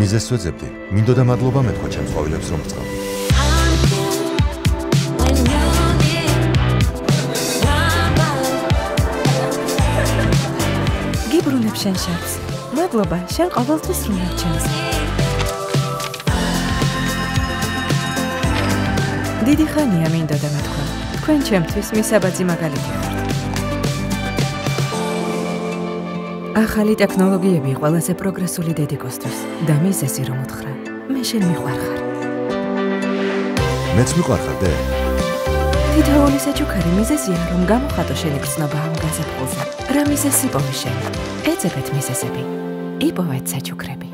მიზეს ვეძებდი. მინდოდა მადლობა მეთქვა ჩემს ყვავილებს რომ წავდი. გიბრუნებ შენ შენს. მადლობა, შენ ყოველთვის რუნებ ჩემს. დიდი ხანია მინდოდა მეთქვა. თქვენ ჩემთვის მისაბაძი მაგალითი ახალი ტექნოლოგიები ყველაზე პროგრესული დედიკოსთვის და მიზეზი რომ უთხრა. მე შენ მიყვარხარ. მეც მიყვარხარ დე. თითოეული საჩუქარი მიზეზია რომ გამოხატო შენი გრძნობა ამ გაზაფხულზე რა მიზეზი პოვი შენ? ეცებეთ მიზეზები იპოვეთ საჩუქრები